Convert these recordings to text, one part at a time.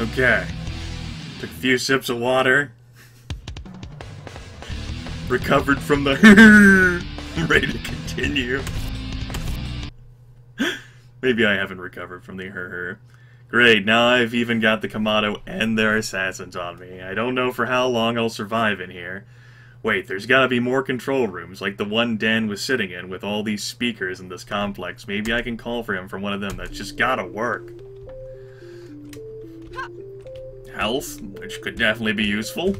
Okay. Took a few sips of water. Recovered from the ready to continue. Maybe I haven't recovered from the her her. Great, now I've even got the Komato and their assassins on me. I don't know for how long I'll survive in here. Wait, there's gotta be more control rooms, like the one Dan was sitting in, with all these speakers in this complex. Maybe I can call for him from one of them. That's just gotta work. Health, which could definitely be useful.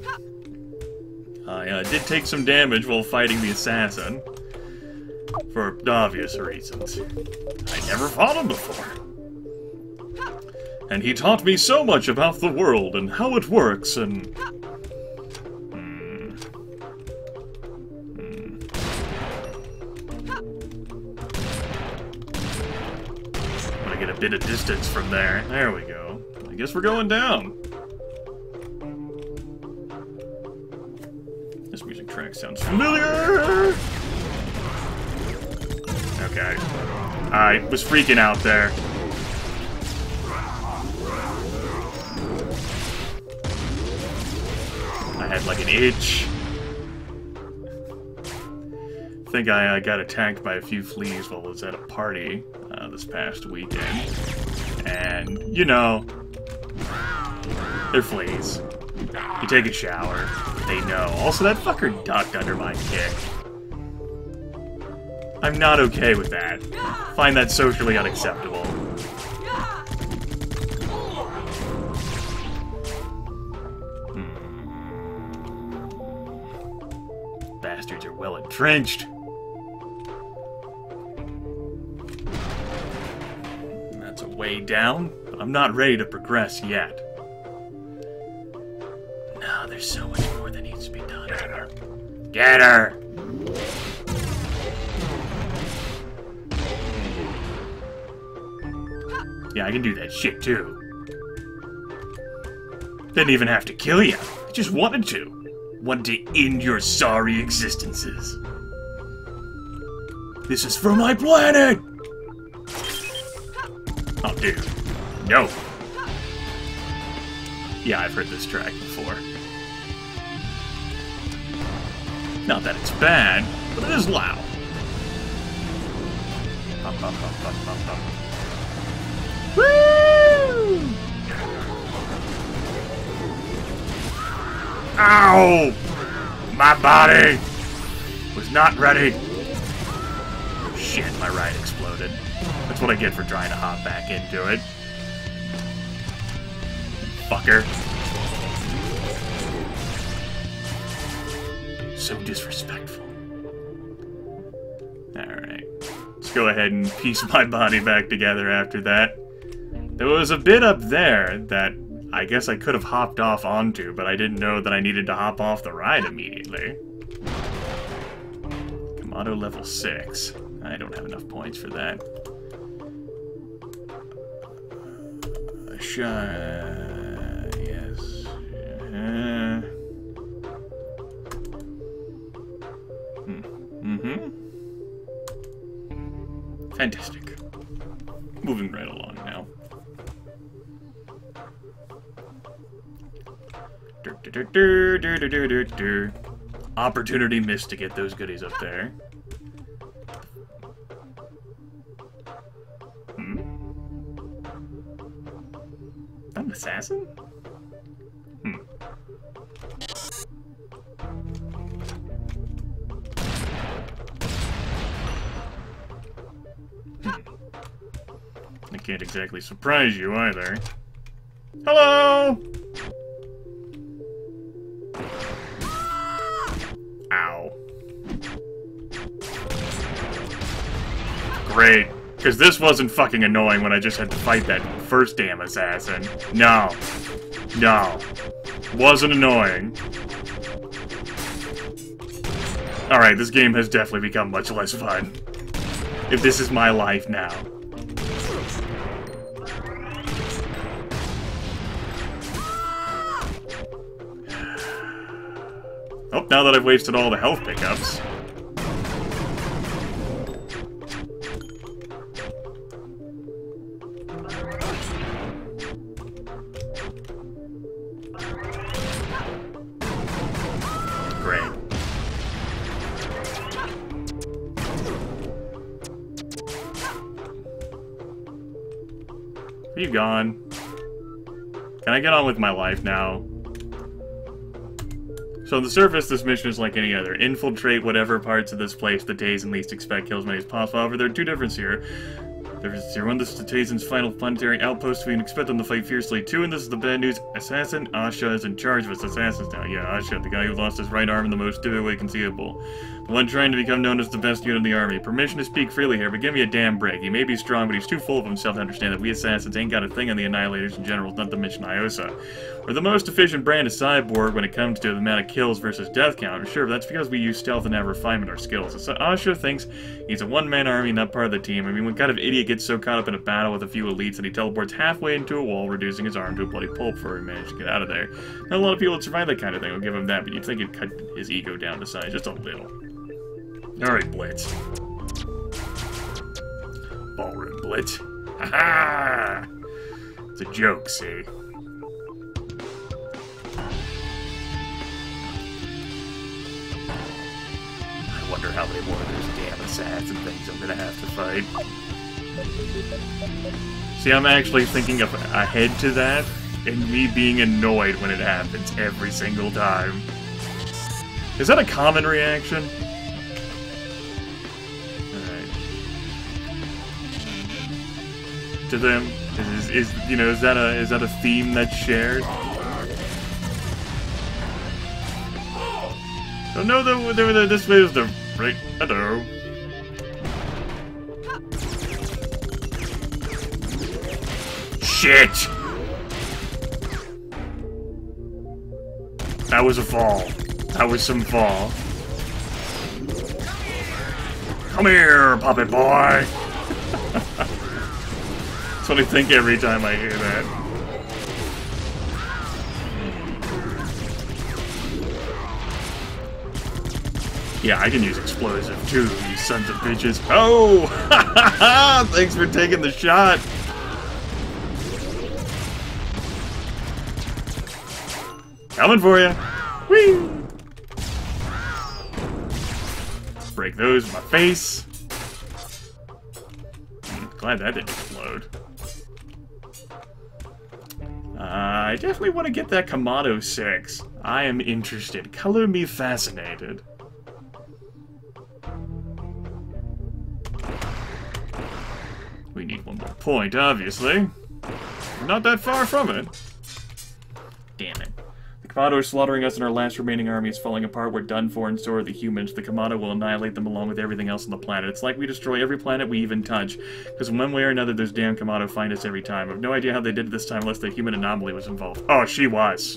I uh, did take some damage while fighting the assassin. For obvious reasons. I never fought him before. And he taught me so much about the world and how it works and... Hmm. Hmm. Gonna get a bit of distance from there. There we go. I guess we're going down. This music track sounds familiar! Okay. I was freaking out there. I had like an itch. I think I uh, got attacked by a few fleas while I was at a party uh, this past weekend. And, you know, they're fleas. You take a shower, they know. Also, that fucker ducked under my kick. I'm not okay with that. Find that socially unacceptable. Hmm. Bastards are well entrenched. Way down, but I'm not ready to progress yet. No, there's so much more that needs to be done. Get her! Yeah, I can do that shit too. Didn't even have to kill you. I just wanted to. Wanted to end your sorry existences. This is for my planet! Oh, dude. No. Yeah, I've heard this track before. Not that it's bad, but it is loud. Bum, bum, bum, Woo! Ow! My body was not ready. Shit, my. That's what I get for trying to hop back into it. Fucker. So disrespectful. Alright. Let's go ahead and piece my body back together after that. There was a bit up there that I guess I could have hopped off onto, but I didn't know that I needed to hop off the ride immediately. Komato level 6. I don't have enough points for that. Uh. Yes. Uh, hmm. Mm-hmm. Fantastic. Moving right along now. Opportunity missed to get those goodies up there. An assassin? Hmm. I can't exactly surprise you either. Hello! Ow. Great. Because this wasn't fucking annoying when I just had to fight that first damn assassin. No. No. Wasn't annoying. Alright, this game has definitely become much less fun. If this is my life now. Oh, now that I've wasted all the health pickups. I get on with my life now? So on the surface, this mission is like any other. Infiltrate whatever parts of this place the and least expect, kill as many as possible. However, there are two differences here. There's zero, one, this is the Tasen's final planetary outpost. We can expect them to fight fiercely. Two, and this is the bad news. Assassin Asha is in charge of us assassins now. Yeah, Asha, the guy who lost his right arm in the most stupid way conceivable. The one trying to become known as the best unit in the army. Permission to speak freely here, but give me a damn break. He may be strong, but he's too full of himself to understand that we assassins ain't got a thing on the Annihilators in general, not the mention Iosa. We're the most efficient brand of cyborg when it comes to the amount of kills versus death count. Sure, but that's because we use stealth and have refinement our skills. So Asha thinks he's a one-man army, not part of the team. I mean, what kind of idiot gets so caught up in a battle with a few elites that he teleports halfway into a wall, reducing his arm to a bloody pulp before he managed to get out of there? Not a lot of people would survive that kind of thing, I'll give him that, but you'd think it'd cut his ego down to size just a little. Alright, Blitz. Ballroom Blitz. Ha! It's a joke, see? I wonder how many more of those damn assassin things I'm gonna have to fight. See, I'm actually thinking of ahead to that, and me being annoyed when it happens every single time. Is that a common reaction? To them? Is, is, you know, is that a, is that a theme that's shared? Oh no, the, the, the, this way is the right. Hello. Shit! That was a fall. That was some fall. Come here, puppet boy! What I think every time I hear that. Yeah, I can use explosive too, you sons of bitches. Oh! Thanks for taking the shot! Coming for you! Whee! Break those with my face. Hmm, glad that didn't explode. Uh, I definitely want to get that Komato 6. I am interested. Color me fascinated. We need one more point, obviously. Not that far from it. Damn it. Komato are slaughtering us and our last remaining army is falling apart. We're done for and so are the humans. The Komato will annihilate them along with everything else on the planet. It's like we destroy every planet we even touch. Because one way or another, those damn Komato find us every time. I have no idea how they did it this time unless the human anomaly was involved. Oh, she was.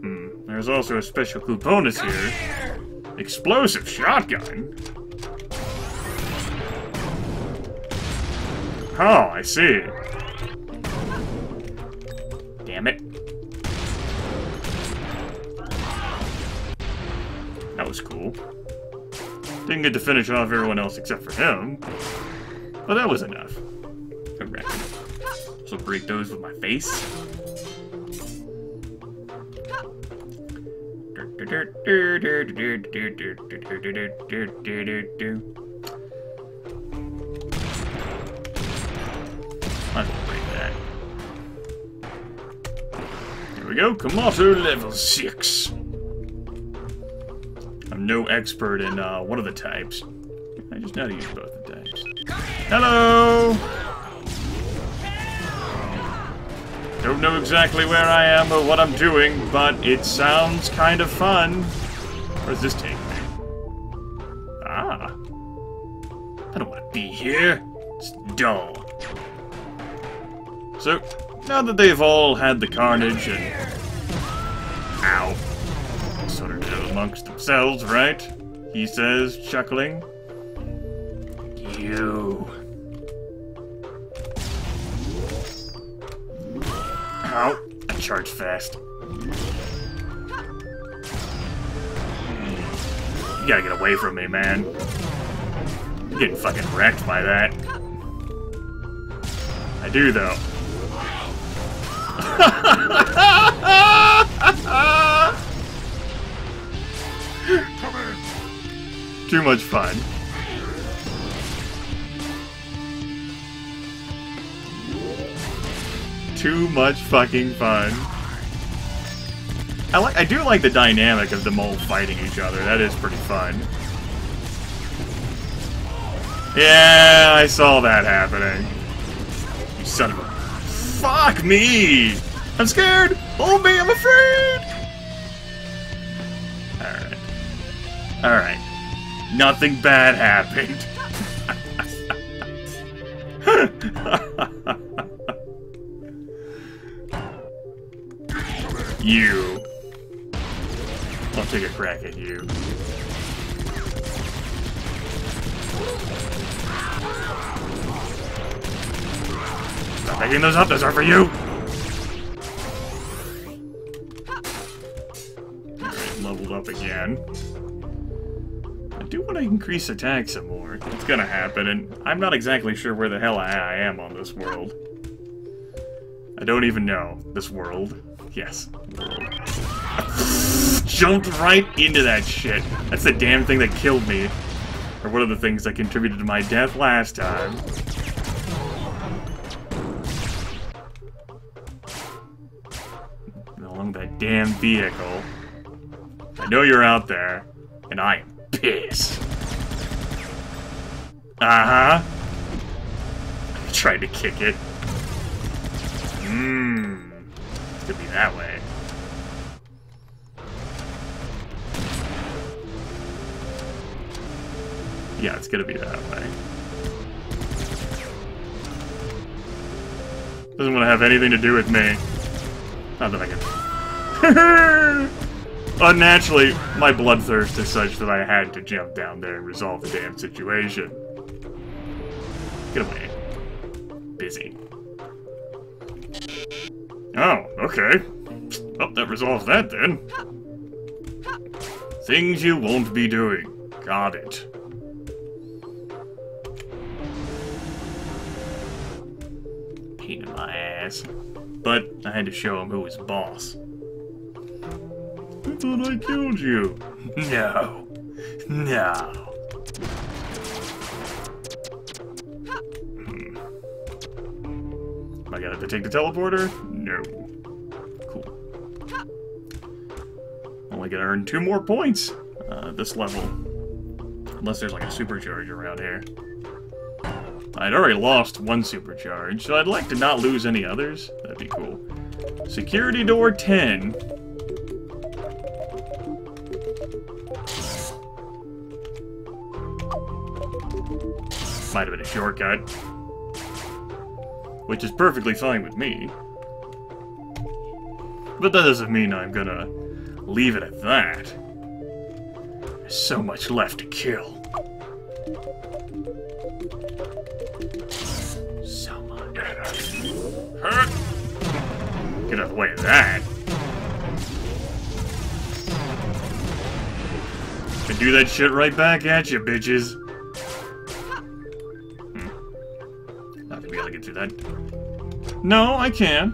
Hmm. There's also a special clue bonus here. Explosive shotgun? Oh, I see. Was cool. Didn't get to finish off everyone else except for him. But that was enough. I reckon. So break those with my face. Might as well break that. Here we go, Komato level 6. I'm no expert in uh, one of the types. I just know how to use both the types. Hello! Don't know exactly where I am or what I'm doing, but it sounds kind of fun. Where does this take me? Ah. I don't want to be here. It's dull. So, now that they've all had the carnage and... amongst themselves, right? He says, chuckling. You... Ow. I charge fast. Hmm. You gotta get away from me, man. I'm getting fucking wrecked by that. I do, though. Too much fun. too much fucking fun. I like I do like the dynamic of them all fighting each other. That is pretty fun. Yeah, I saw that happening. You son of a... Fuck me! I'm scared! Hold me, I'm afraid! Alright. Alright. Nothing bad happened. you. I'll take a crack at you. Stop picking those up, those are for you! Leveled up again. Do want to increase attack some more. It's gonna happen, and I'm not exactly sure where the hell I, I am on this world. I don't even know. This world. Yes. Jumped right into that shit. That's the damn thing that killed me. Or one of the things that contributed to my death last time. Along that damn vehicle. I know you're out there, and I am pissed. Uh-huh. Tried to kick it. Mmm. Could be that way. Yeah, it's gonna be that way. Doesn't want to have anything to do with me. Not that I can... Unnaturally, my bloodthirst is such that I had to jump down there and resolve the damn situation. Get away. Busy. Oh, okay. Well, that resolves that then. Things you won't be doing. Got it. Pain in my ass. But I had to show him who was boss. Thought I killed you. No. No. Hmm. I gotta take the teleporter? No. Cool. Only gonna earn two more points uh, this level. Unless there's like a supercharge around here. I'd already lost one supercharge, so I'd like to not lose any others. That'd be cool. Security door 10. A shortcut. Which is perfectly fine with me. But that doesn't mean I'm gonna leave it at that. There's so much left to kill. So much. Get out of the way of that. And do that shit right back at you, bitches. Not gonna be able to get through that. No, I can.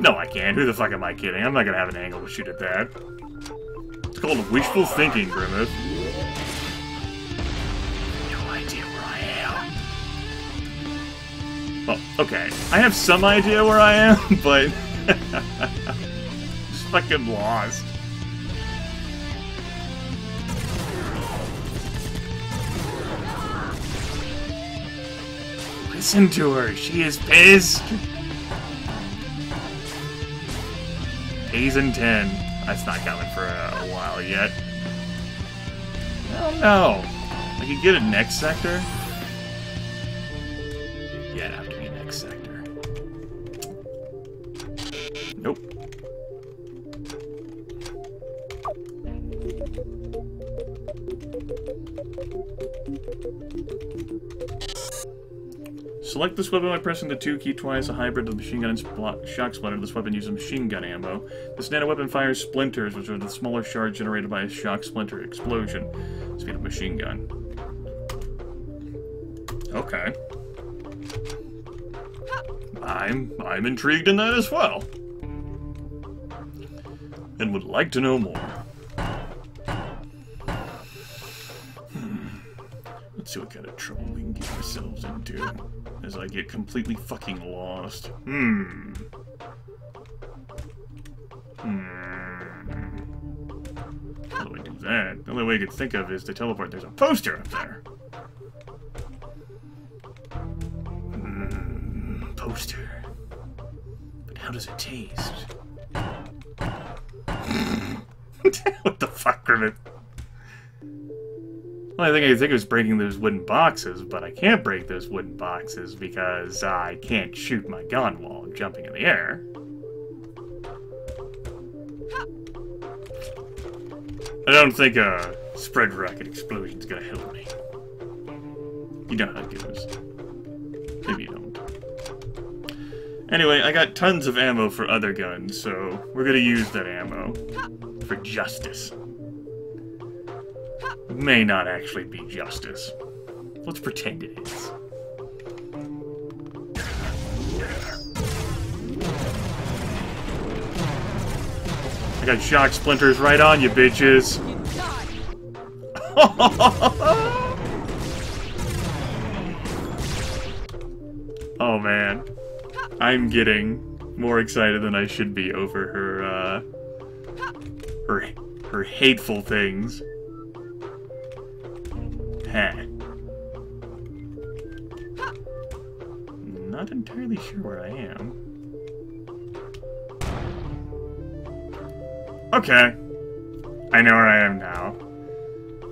No, I can't. Who the fuck am I kidding? I'm not gonna have an angle to shoot at that. It's called wishful thinking, Grimith. No idea where I am. Well, okay. I have some idea where I am, but... just fucking lost. Listen to her. She is pissed. A's and 10. That's not coming for a, a while yet. Oh no. I could get a next sector? Select this weapon by pressing the 2 key twice, a hybrid of the machine gun and shock splinter. This weapon uses machine gun ammo. This nano weapon fires splinters, which are the smaller shards generated by a shock splinter explosion. Speed of machine gun. Okay. I'm I'm intrigued in that as well. And would like to know more. Let's see what kind of trouble we can get ourselves into as I get completely fucking lost. Hmm. Hmm. How do I do that? The only way I could think of is to teleport. There's a poster up there. Hmm. Poster. But how does it taste? what the fuck, Grimith? Well, I think I think it was breaking those wooden boxes, but I can't break those wooden boxes because I can't shoot my gun while I'm jumping in the air. I don't think a spread rocket explosion is gonna help me. You know how it goes. Maybe you don't. Anyway, I got tons of ammo for other guns, so we're gonna use that ammo for justice may not actually be justice. Let's pretend it is. I got shock splinters right on you, bitches. oh man. I'm getting more excited than I should be over her, uh, her, her hateful things. Not entirely sure where I am. Okay. I know where I am now.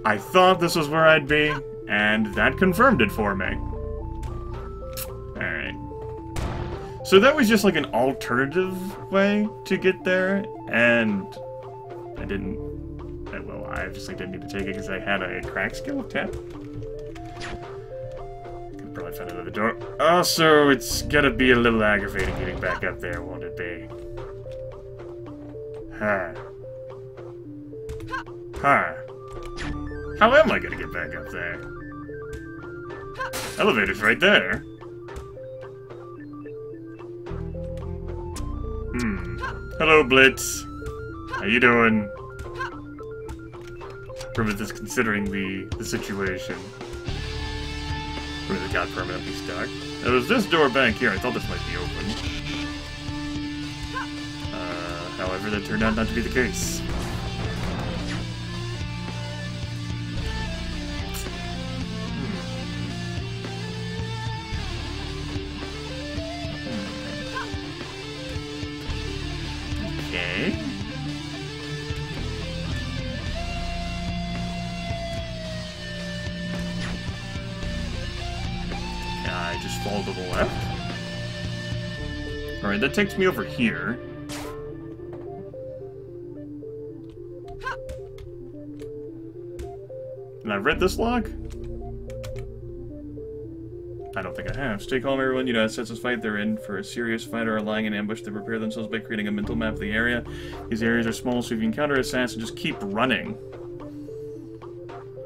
I thought this was where I'd be, and that confirmed it for me. Alright. So that was just like an alternative way to get there, and I didn't I obviously didn't need to take it because I had a crack skill of 10. Could probably find another door. Also, it's gonna be a little aggravating getting back up there, won't it be? Huh. Huh. How am I gonna get back up there? Elevator's right there. Hmm. Hello, Blitz. How you doing? Is considering the, the situation. Grimith got permanently stuck. There was this door back here. I thought this might be open. Uh, however, that turned out not to be the case. That takes me over here. And I've read this log? I don't think I have. Stay calm, everyone. You know, sets this fight they're in for a serious fight or are lying in ambush. They prepare themselves by creating a mental map of the area. These areas are small, so if you encounter assassins, just keep running.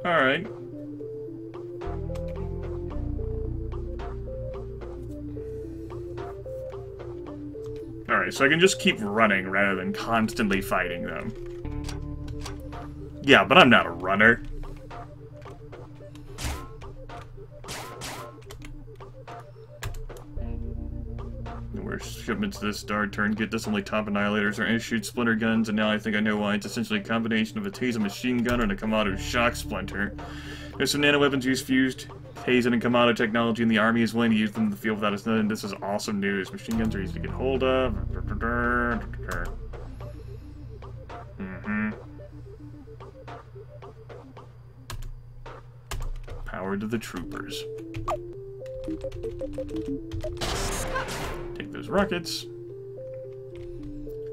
Alright. Alright, so I can just keep running rather than constantly fighting them. Yeah, but I'm not a runner. Shipments this star turn get this only top annihilators are issued splinter guns, and now I think I know why. It's essentially a combination of a Tasen machine gun and a Komato shock splinter. There's some nano weapons used fused Tasen and Komato technology and the army is willing to use them in the field without us knowing. This is awesome news. Machine guns are easy to get hold of. Mm-hmm. Power to the troopers. Take those rockets.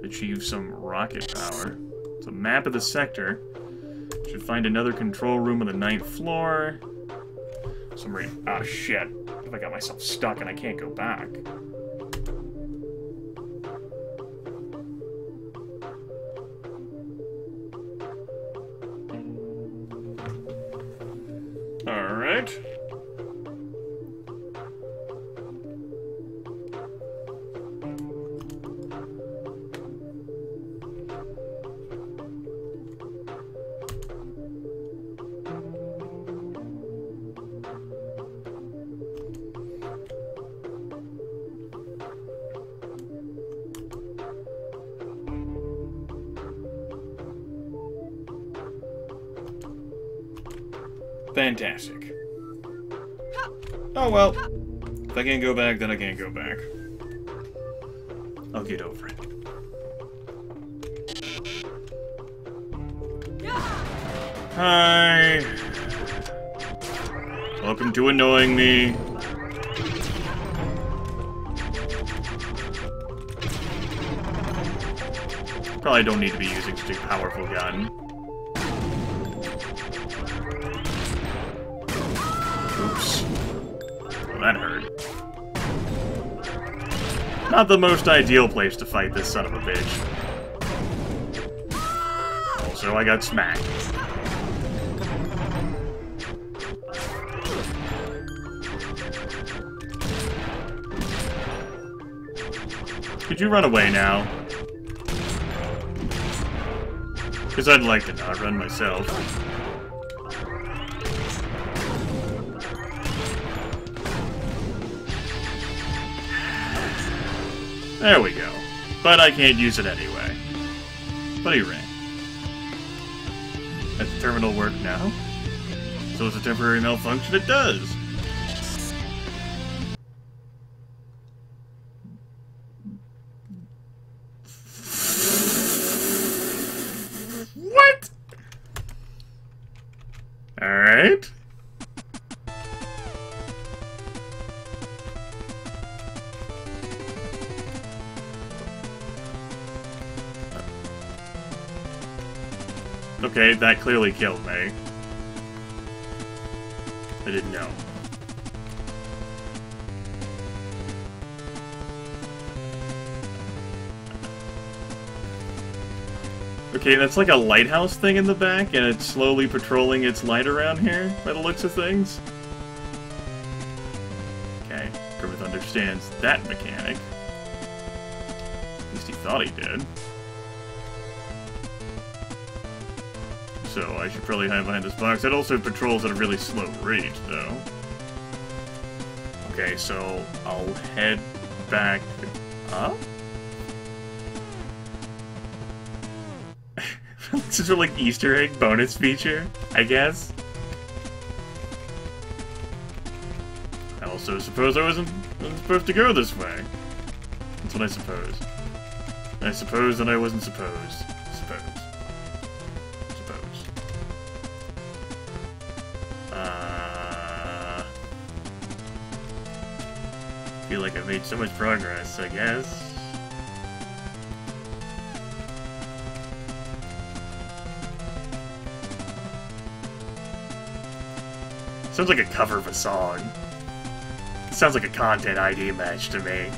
Achieve some rocket power. It's a map of the sector. Should find another control room on the ninth floor some reason. Ah, shit. I got myself stuck and I can't go back. Go back, then I can't go back. I'll get over it. Hi. Welcome to annoying me. Probably don't need to be using such a powerful gun. Oops. Well, that hurt. Not the most ideal place to fight this son of a bitch. Also, I got smacked. Could you run away now? Because I'd like to not run myself. There we go. But I can't use it anyway. He ran. Does the terminal work now? So it's a temporary malfunction? It does! That clearly killed me. I didn't know. Okay, that's like a lighthouse thing in the back, and it's slowly patrolling its light around here, by the looks of things. Okay, Grimith understands that mechanic. At least he thought he did. So I should probably hide behind this box. It also patrols at a really slow rate, though. Okay, so I'll head back up? this is a like Easter egg bonus feature, I guess. I also suppose I wasn't, wasn't supposed to go this way. That's what I suppose. I suppose that I wasn't supposed. Like I've made so much progress, I guess. Sounds like a cover of a song. Sounds like a content ID match to me.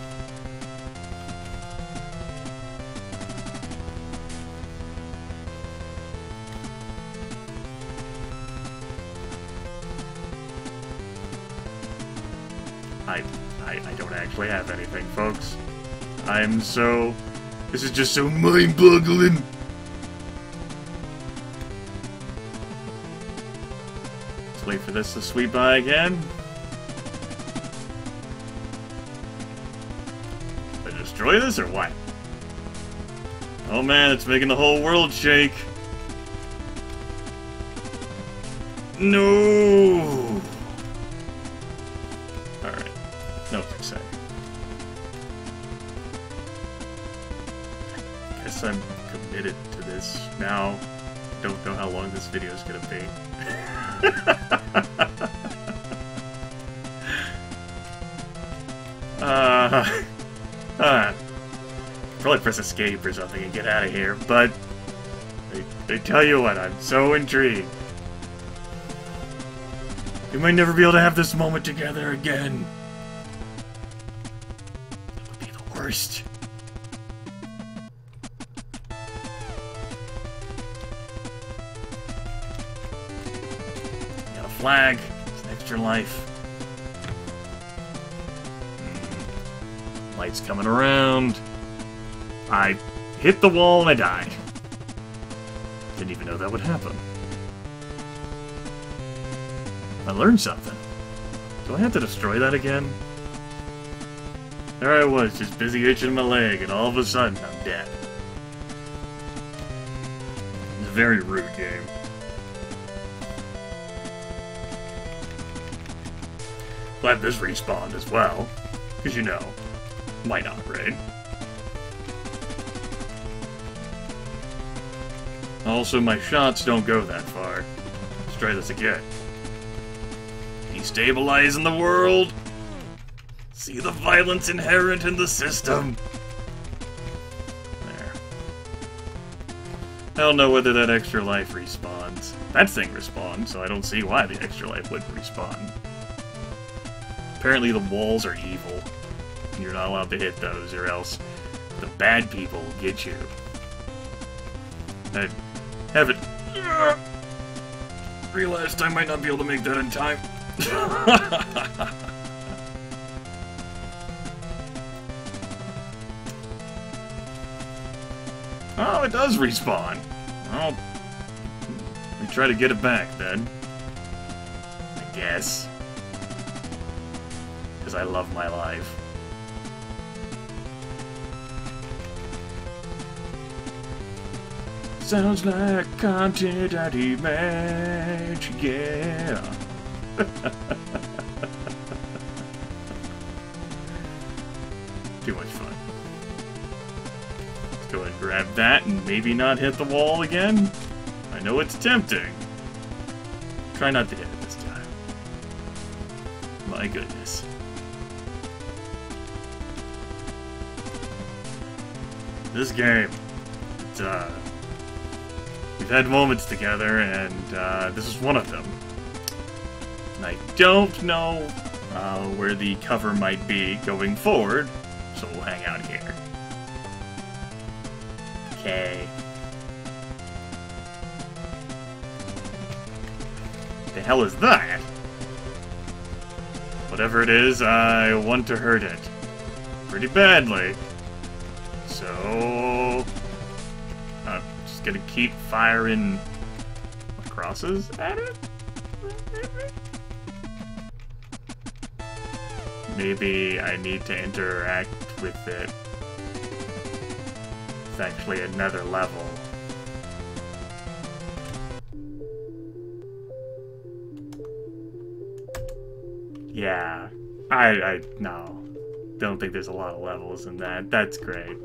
Have anything, folks. I'm so... This is just so mind-boggling. Let's wait for this to sweep by again. Did I destroy this or what? Oh man, it's making the whole world shake. No. Is gonna be. uh, uh, probably press escape or something and get out of here, but I, I tell you what, I'm so intrigued. We might never be able to have this moment together again. That would be the worst. Flag. It's extra life. Lights coming around. I hit the wall and I died. Didn't even know that would happen. I learned something. Do I have to destroy that again? There I was, just busy itching my leg, and all of a sudden, I'm dead. It's a very rude game. Glad this respawned as well. Because, you know, why not, right? Also, my shots don't go that far. Let's try this again. Destabilizing the world! See the violence inherent in the system! There. I don't know whether that extra life respawns. That thing respawns, so I don't see why the extra life wouldn't respawn. Apparently the walls are evil. You're not allowed to hit those, or else the bad people will get you. I haven't realized I might not be able to make that in time. oh, it does respawn. Well, we try to get it back then. I guess. I love my life. Sounds like content image, yeah. Too much fun. Let's go ahead and grab that and maybe not hit the wall again. I know it's tempting. Try not to hit it this time. My goodness. This game, uh, We've had moments together, and uh, this is one of them. And I don't know uh, where the cover might be going forward, so we'll hang out here. Okay. The hell is that? Whatever it is, I want to hurt it. Pretty badly. Oh. Uh, so gonna keep firing crosses at it? Maybe I need to interact with it. It's actually another level. Yeah. I, I, no. Don't think there's a lot of levels in that. That's great.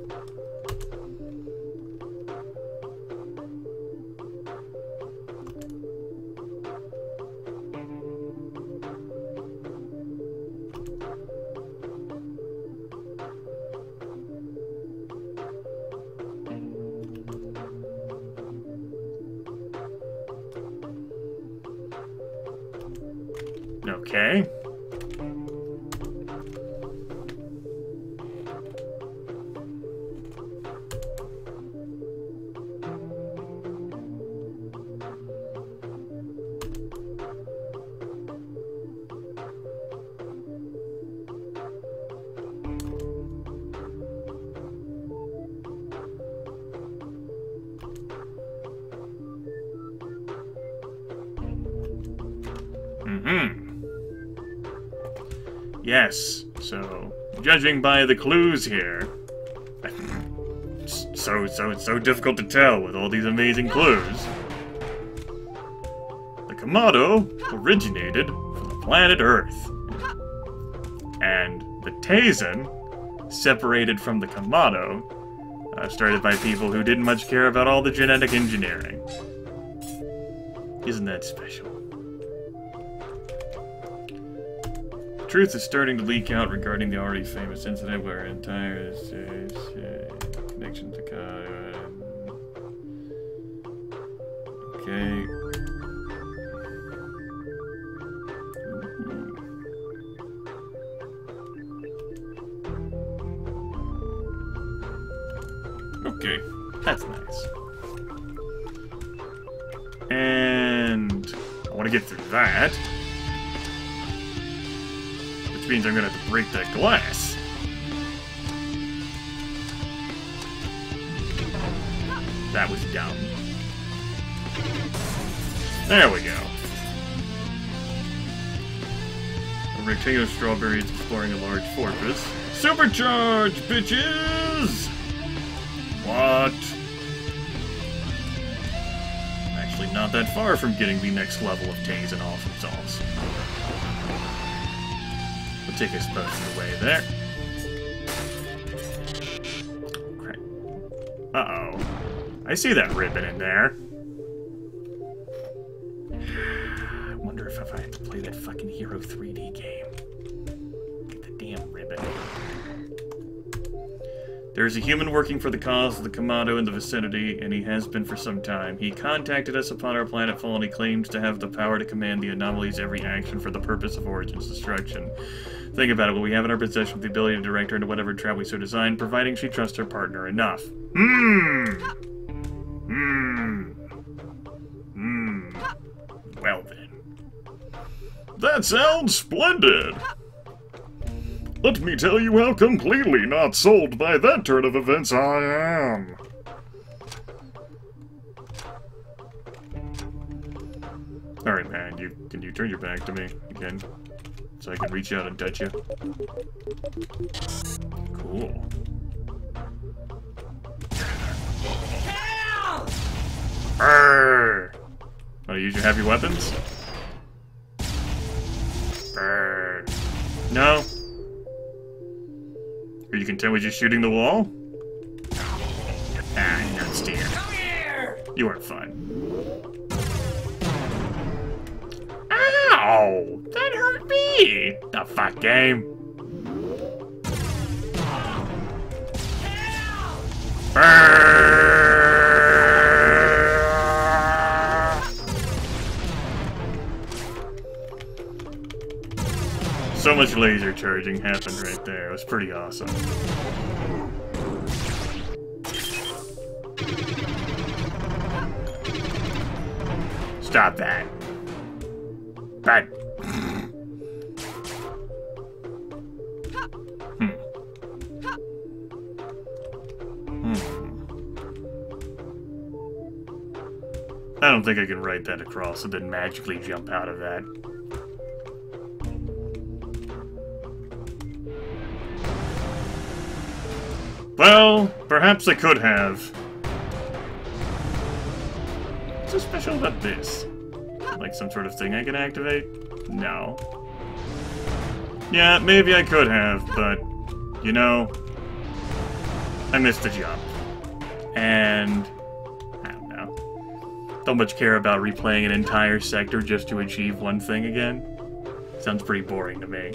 Judging by the clues here, so, so, it's so difficult to tell with all these amazing clues. The Komato originated from the planet Earth. And the Tasen, separated from the Komato, uh, started by people who didn't much care about all the genetic engineering. Isn't that special? Truth is starting to leak out regarding the already famous incident where entire connection to Kai. Okay. Okay, that's nice. And I want to get through that means I'm gonna have to break that glass. That was dumb. There we go. A rectangular strawberry is exploring a large fortress. Supercharge, bitches! What? I'm actually not that far from getting the next level of Taze and Awesome Sauce. Take us both away there. Uh-oh. I see that ribbon in there. I wonder if, if I have to play that fucking Hero 3D game. Get the damn ribbon. There is a human working for the cause of the Komato in the vicinity, and he has been for some time. He contacted us upon our planetfall, and he claims to have the power to command the anomalies every action for the purpose of Origin's destruction. Think about it, what we have in our possession the ability to direct her into whatever trap we so design, providing she trusts her partner enough. Hmm. Hmm. Hmm. Well then. That sounds splendid! Let me tell you how completely not sold by that turn of events I am. Alright, man, you can you turn your back to me again? So I can reach out and touch you? Cool. Arrgh! Want to use your heavy weapons? Arrgh. No? Are you content with just shooting the wall? Ah, nuts. Come here! You aren't fun. Ow! That hurt me! The fuck game? So much laser charging happened right there. It was pretty awesome. Stop that. Don't think I can write that across and then magically jump out of that. Well, perhaps I could have. What's so special about this? Like some sort of thing I can activate? No. Yeah, maybe I could have, but, you know, I missed the jump. And, Don't much care about replaying an entire sector just to achieve one thing again. Sounds pretty boring to me.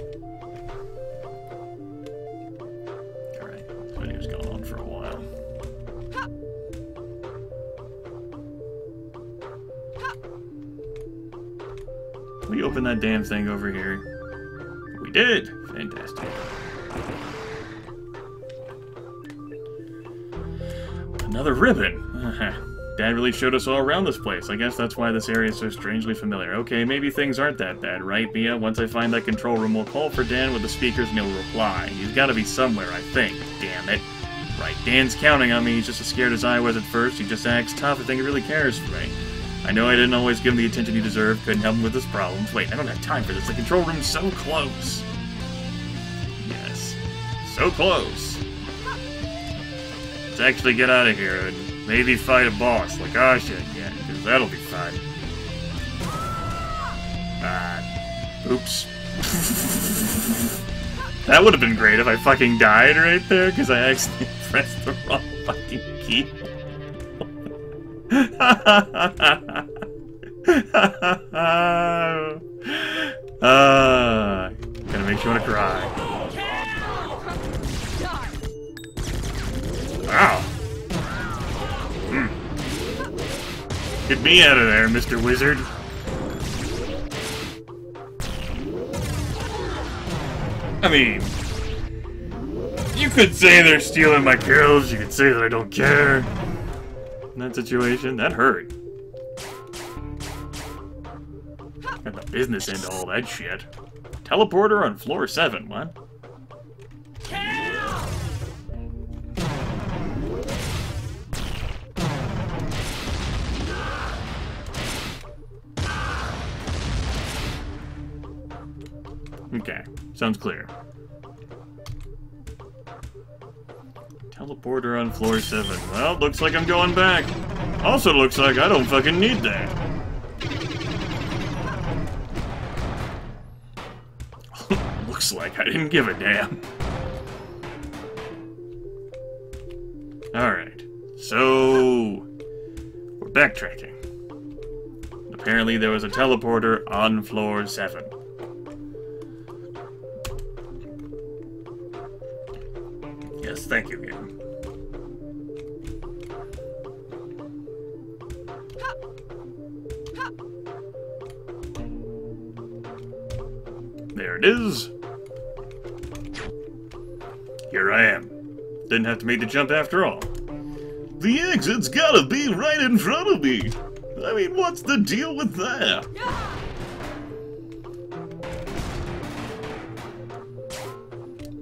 Alright, this video's gone on for a while. We open that damn thing over here? We did! Fantastic. Another ribbon! Uh-huh. Dad really showed us all around this place. I guess that's why this area is so strangely familiar. Okay, maybe things aren't that bad, right, Mia? Once I find that control room, we'll call for Dan with the speakers and he'll reply. He's gotta be somewhere, I think. Damn it. Right, Dan's counting on me. He's just as scared as I was at first. He just acts tough. I think he really cares for me. I know I didn't always give him the attention he deserved, couldn't help him with his problems. Wait, I don't have time for this. The control room's so close. Yes. So close. Let's actually get out of here maybe fight a boss like Asha again, because that'll be fun. Ah, oops. that would have been great if I fucking died right there, because I accidentally pressed the wrong fucking key. uh, gonna make you wanna cry. Get me out of there, Mr. Wizard. I mean, you could say they're stealing my kills, you could say that I don't care in that situation. That hurt. Got the business end all that shit. Teleporter on floor 7, what? Okay, sounds clear. Teleporter on floor 7. Well, looks like I'm going back. Also looks like I don't fucking need that. looks like. I didn't give a damn. Alright. So... We're backtracking. Apparently there was a teleporter on floor 7. Didn't have to make the jump after all. The exit's gotta be right in front of me. I mean, what's the deal with that?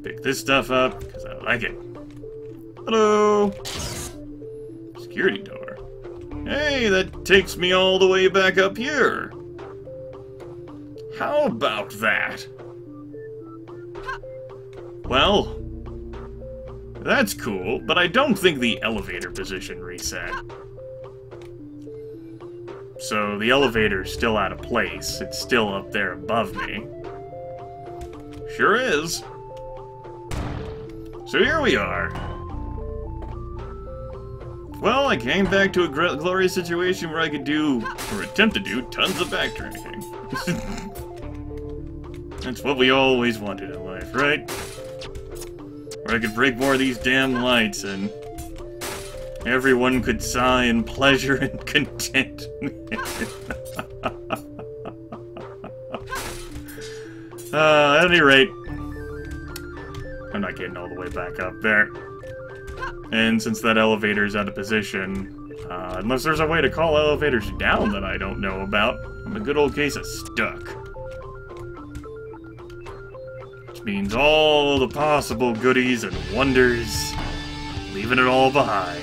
Pick this stuff up, because I like it. Hello! Security door. Hey, that takes me all the way back up here. How about that? Well, that's cool, but I don't think the elevator position reset. So the elevator's still out of place. It's still up there above me. Sure is. So here we are. Well, I came back to a glorious situation where I could do, or attempt to do, tons of backtracking. That's what we always wanted in life, right? Where I could break more of these damn lights and everyone could sigh in pleasure and content. uh, at any rate, I'm not getting all the way back up there. And since that elevator's out of position, uh, unless there's a way to call elevators down that I don't know about, I'm a good old case of stuck means all the possible goodies and wonders, leaving it all behind.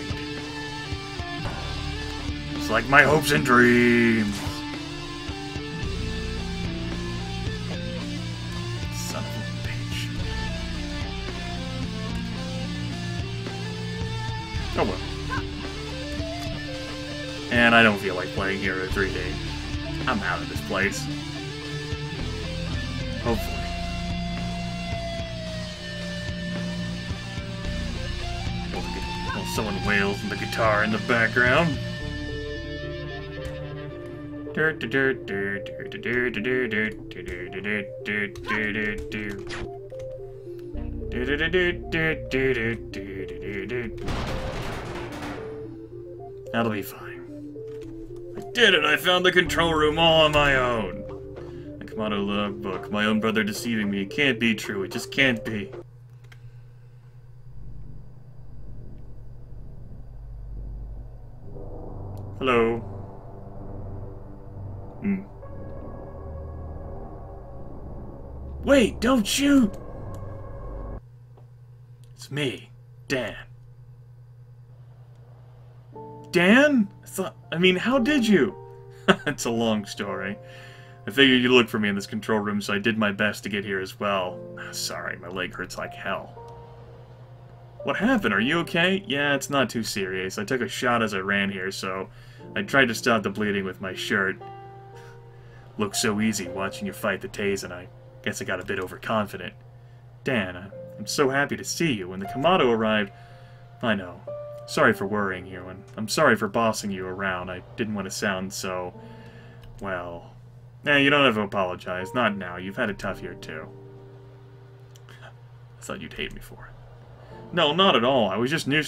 It's like my hopes and dreams. Oh well. And I don't feel like playing Hero 3D. I'm out of this place. Hopefully. Someone wails in the guitar in the background. That'll be fine. I did it! I found the control room all on my own! The Komato logbook, my own brother deceiving me. It can't be true. It just can't be. Hello. Hmm. Wait, don't shoot! It's me, Dan. Dan? I thought, I mean, how did you? it's a long story. I figured you'd look for me in this control room, so I did my best to get here as well. Sorry, my leg hurts like hell. What happened? Are you okay? Yeah, it's not too serious. I took a shot as I ran here, so I tried to stop the bleeding with my shirt. Looked so easy watching you fight the Tasen, and I guess I got a bit overconfident. Dan, I'm so happy to see you. When the Komato arrived... I know. Sorry for worrying you, and I'm sorry for bossing you around. I didn't want to sound so... Well... Eh, you don't have to apologize. Not now. You've had a tough year, too. I thought you'd hate me for it. No, not at all. I was just new,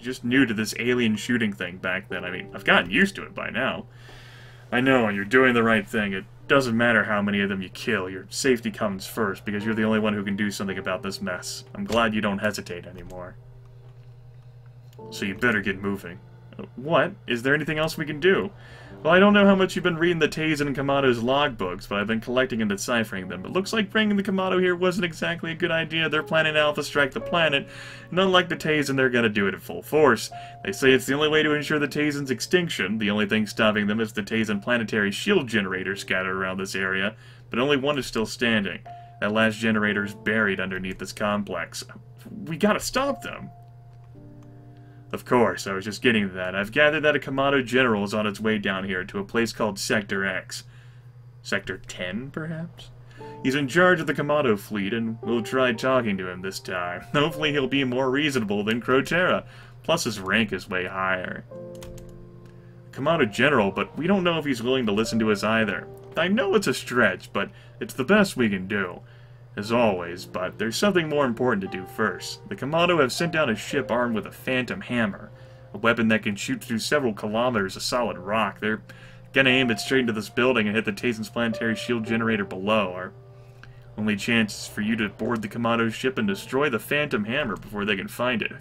just new to this alien shooting thing back then. I mean, I've gotten used to it by now. I know, you're doing the right thing. It doesn't matter how many of them you kill. Your safety comes first, because you're the only one who can do something about this mess. I'm glad you don't hesitate anymore. So you better get moving. Uh, what? Is there anything else we can do? Well, I don't know how much you've been reading the Tasen and Komato's logbooks, but I've been collecting and deciphering them. It looks like bringing the Komato here wasn't exactly a good idea. They're planning alpha strike the planet, and unlike the Tasen, they're gonna do it at full force. They say it's the only way to ensure the Tasen's extinction. The only thing stopping them is the Tasen planetary shield generator scattered around this area, but only one is still standing. That last generator is buried underneath this complex. We gotta stop them. Of course, I was just getting to that. I've gathered that a Komato general is on its way down here to a place called Sector X. Sector 10, perhaps? He's in charge of the Komato fleet, and we'll try talking to him this time. Hopefully he'll be more reasonable than Krotera, plus his rank is way higher. Komato General, but we don't know if he's willing to listen to us either. I know it's a stretch, but it's the best we can do. As always, but there's something more important to do first. The Komato have sent down a ship armed with a Phantom Hammer, a weapon that can shoot through several kilometers of solid rock. They're gonna aim it straight into this building and hit the Tasen's planetary shield generator below. Our only chance is for you to board the Komato ship and destroy the Phantom Hammer before they can find it.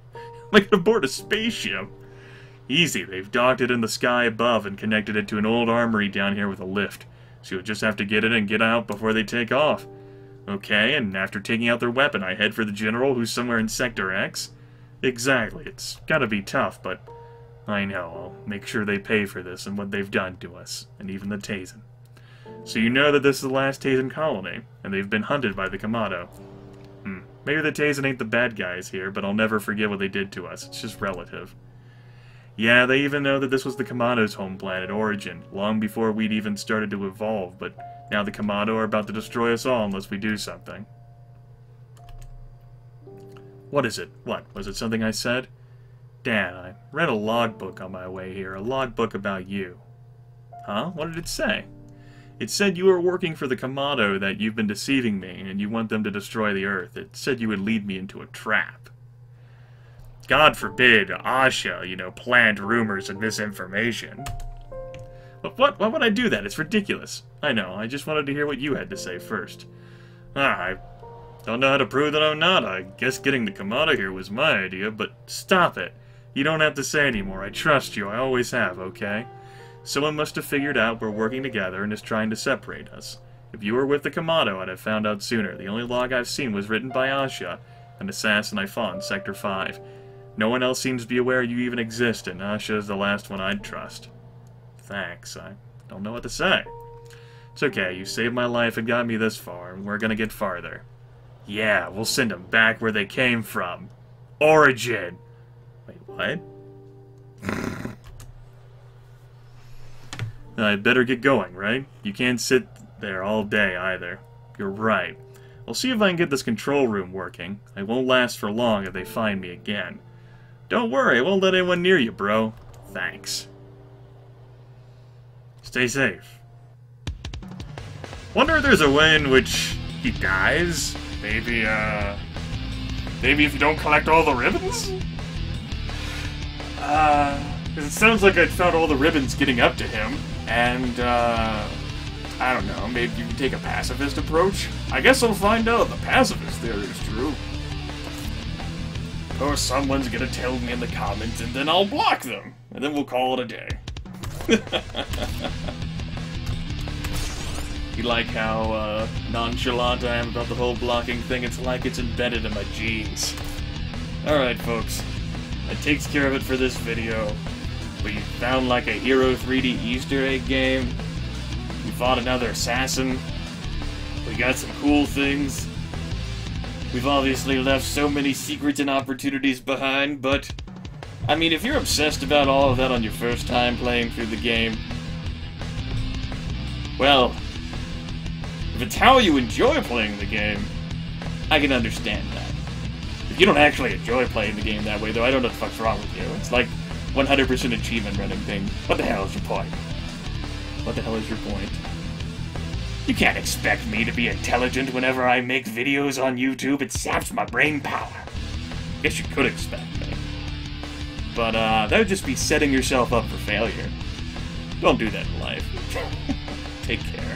like aboard a spaceship. Easy, they've docked it in the sky above and connected it to an old armory down here with a lift. So you'll just have to get in and get out before they take off. Okay, and after taking out their weapon, I head for the General who's somewhere in Sector X? Exactly, it's gotta be tough, but I know, I'll make sure they pay for this and what they've done to us, and even the Tasen. So you know that this is the last Tasen colony, and they've been hunted by the Komato. Hmm, maybe the Tasen ain't the bad guys here, but I'll never forget what they did to us, it's just relative. Yeah, they even know that this was the Komato's home planet, Origin, long before we'd even started to evolve, but now the Komato are about to destroy us all unless we do something. What is it? What? Was it something I said? Dan, I read a logbook on my way here, a logbook about you. Huh? What did it say? It said you were working for the Komato, that you've been deceiving me, and you want them to destroy the Earth. It said you would lead me into a trap. God forbid Asha, you know, planned rumors and misinformation. But what? Why would I do that? It's ridiculous. I know, I just wanted to hear what you had to say first. Ah, I don't know how to prove that I'm not. I guess getting the Komato here was my idea, but stop it. You don't have to say anymore. I trust you. I always have, okay? Someone must have figured out we're working together and is trying to separate us. If you were with the Komato, I'd have found out sooner. The only log I've seen was written by Asha, an assassin I fought in Sector 5. No one else seems to be aware you even exist, and Asha is the last one I'd trust. Thanks. I don't know what to say. It's okay, you saved my life and got me this far, and we're gonna get farther. Yeah, we'll send them back where they came from. Origin! Wait, what? I'd better get going, right? You can't sit there all day, either. You're right. I'll see if I can get this control room working. I won't last for long if they find me again. Don't worry, I won't let anyone near you, bro. Thanks. Stay safe. Wonder if there's a way in which he dies? Maybe, uh... Maybe if you don't collect all the ribbons? Uh... Because it sounds like I found all the ribbons getting up to him, and, uh... I don't know, maybe you can take a pacifist approach? I guess I'll find out if the pacifist theory is true. Or someone's gonna tell me in the comments, and then I'll block them. And then we'll call it a day. you like how uh, nonchalant I am about the whole blocking thing? It's like it's embedded in my genes. Alright, folks. That takes care of it for this video. We found like a Hero 3D Easter egg game. We fought another assassin. We got some cool things. We've obviously left so many secrets and opportunities behind, but... I mean, if you're obsessed about all of that on your first time playing through the game... Well... If it's how you enjoy playing the game, I can understand that. If you don't actually enjoy playing the game that way, though, I don't know what the fuck's wrong with you. It's like 100% achievement running thing. What the hell is your point? What the hell is your point? You can't expect me to be intelligent whenever I make videos on YouTube. It saps my brain power. Guess you could expect me. But, uh, that would just be setting yourself up for failure. Don't do that in life. Take care.